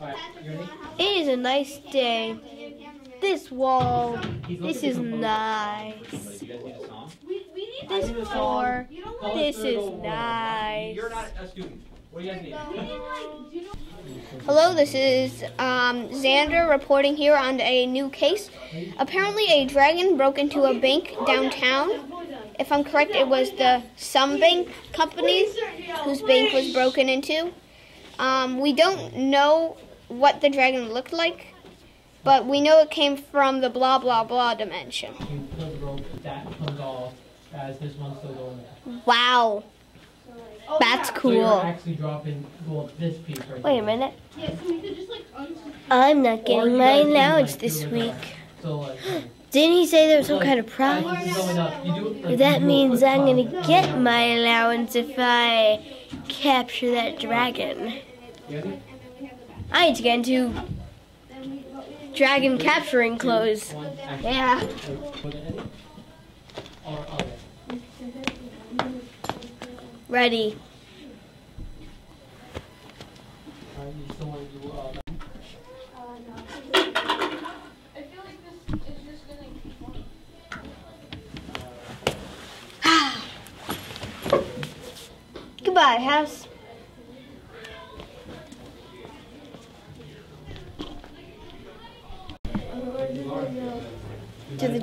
It is a nice day. This wall, this is nice. This floor, this is nice. Hello, this is um, Xander reporting here on a new case. Apparently, a dragon broke into a bank downtown. If I'm correct, it was the Some Bank company whose bank was broken into. Um, we don't know what the dragon looked like, but we know it came from the blah blah blah dimension. You pull the rope, that comes off as this one's still going there. Wow, that's So you're cool. actually dropping well, this piece right Wait a minute. Yeah, so just like. I'm not getting my allowance like, this week. So like, Didn't he say there was some like, kind of prize? this is going up, do like, That you do a means I'm gonna get my allowance if I capture that dragon. I need to get into dragon capturing clothes. Yeah. Ready. Alright, you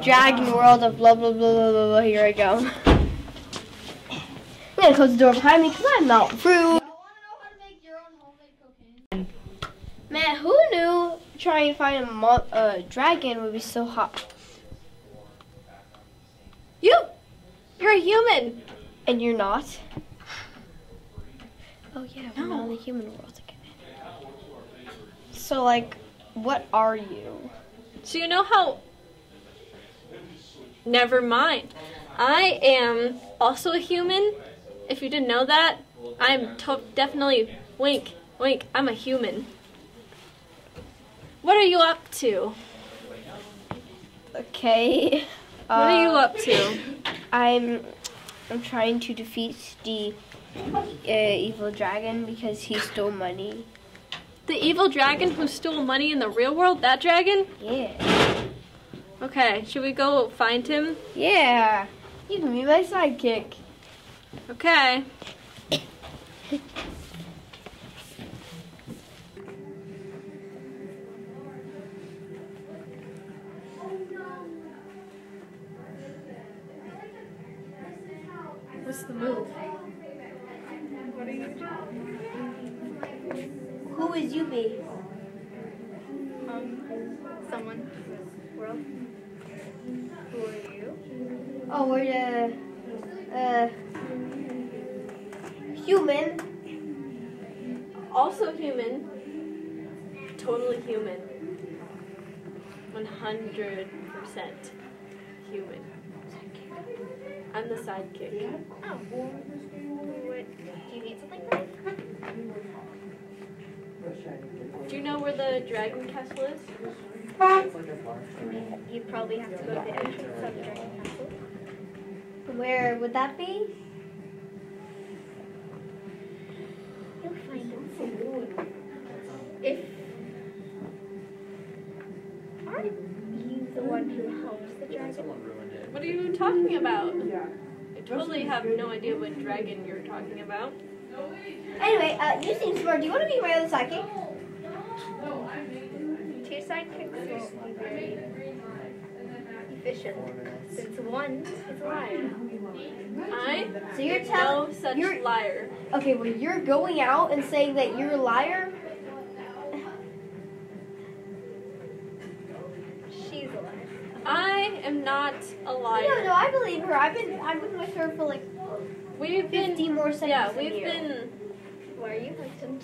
Dragon world of blah blah blah blah blah. blah. Here I go. I'm gonna close the door behind me because I'm not rude. Y'all wanna know how to make your own homemade cocaine? Man, who knew trying to find a mo- uh, dragon would be so hot? You! You're a human! And you're not? Oh, yeah, we're not in the human world again. So, like, what are you? So you know how. Never mind. I am also a human. If you didn't know that, I'm to- definitely wink, wink. I'm a human. What are you up to? Okay. What are you uh, up to? I'm, I'm trying to defeat the uh, evil dragon because he stole money. The evil dragon who stole money in the real world? That dragon? Yeah. Okay, should we go find him? Yeah. You can be my sidekick. Okay. What's the move? Who is you be? Someone. World. Who are you? Oh, we're the uh human. Also human. Totally human. 100% human. I'm the sidekick. Oh. Do you need something? Do you know where the dragon castle is? I mean, You'd probably have to go to the entrance of the Dragon Castle. Where would that be? You'll find it soon. If aren't you the one who helps the dragon? What are you talking about? I totally have no idea what dragon you're talking about. Anyway, uh, you seem smart. Do you want to be my other sidekick? Two sidekicks be very efficient since one is a liar. I So you're telling no such you're liar. okay. Well, you're going out and saying that you're a liar. She's a liar. I am not a liar. No, no, I believe her. I've been I've been with her for like We've been 50 more seconds. yeah, we've been Why are you hesitant?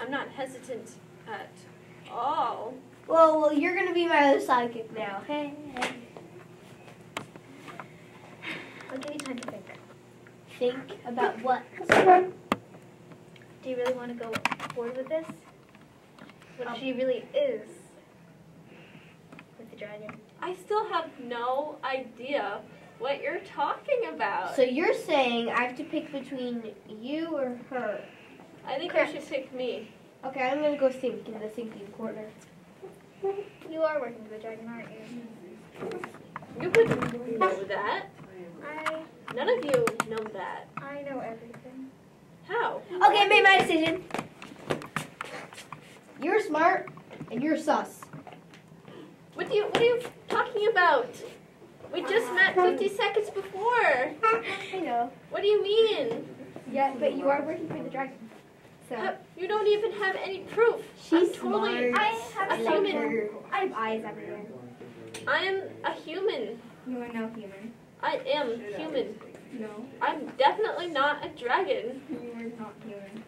I'm not hesitant at all. Well, well, you're gonna be my other sidekick now. Hey, hey. I'll give you time to think. Think about what? Do you really want to go forward with this? What if she really is with the dragon? I still have no idea what you're talking about. So you're saying I have to pick between you or her? I think Correct. you should pick me. Okay, I'm gonna go sink in the sinking corner. You are working for the dragon, aren't you? You would know that. I None of you know that. I know everything. How? Okay, I made my decision. You're smart and you're sus. What do you what are you talking about? We just met 50 seconds before. I know. What do you mean? Yeah, but you are working for the dragon. So How- You don't even have any proof. She's I'm totally smart. I have a like human. her. I have eyes everywhere. I am a human. You are no human. I am human. No, I'm definitely not a dragon. you are not human.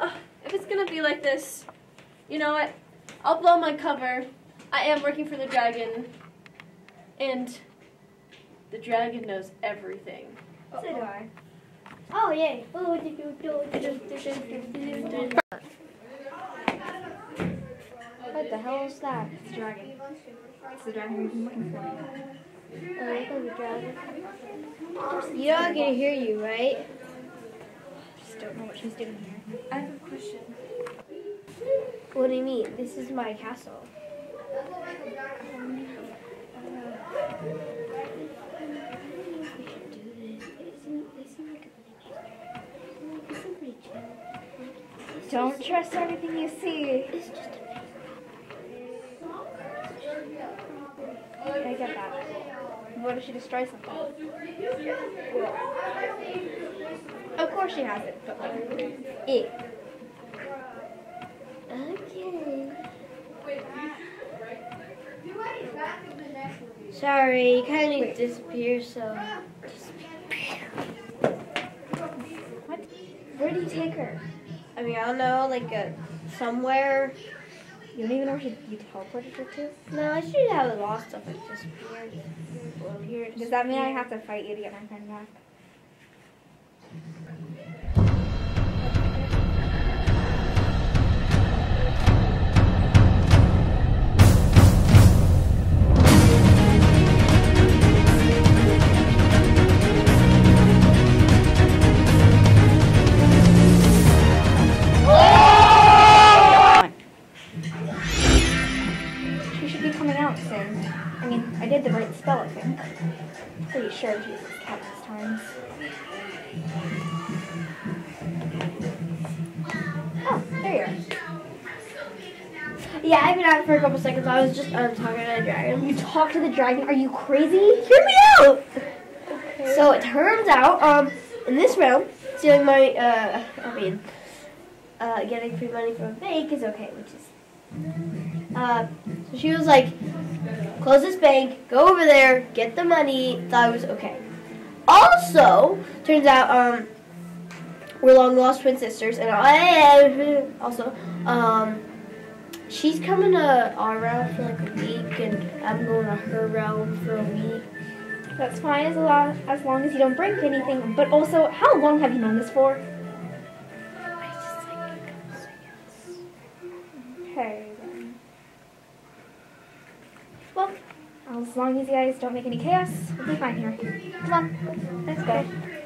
Ugh, if it's gonna be like this, you know what? I'll blow my cover. I am working for the dragon, and the dragon knows everything. So do I. Oh yay. Oh, what the hell is that? It's a dragon. It's the dragon we've been looking for. Oh, look at the dragon. You're not gonna hear you, right? Just don't know what she's doing here. I have a question. What do you mean? This is my castle. Um, Don't trust everything you see. I get that. What if she destroys something? Of course she has it, but like, It. Okay. Sorry, you kind of disappear, so. what? Where do you take her? I mean, I don't know, like uh, somewhere. You don't even know where she, you teleported her to? No, I should have a lot of stuff. Well, here it Does that mean I have to fight you to get my friend back? Pretty sure Jesus countless times. Oh, there you are. Yeah, I've been out for a couple seconds. I was just um, talking to the dragon. You talk to the dragon? Are you crazy? Hear me out! So it turns out, um, in this round, stealing my, uh, I mean, uh, getting free money from a bank is okay, which is, uh, so she was like, close this bank, go over there, get the money, thought it was okay. Also, turns out, um, we're long lost twin sisters, and I, also, um, she's coming to our realm for like a week, and I'm going to her realm for a week. That's fine as long, as long as you don't break anything. But also, how long have you known this for? Well, as long as you guys don't make any chaos, we'll be fine here. Come on, let's go.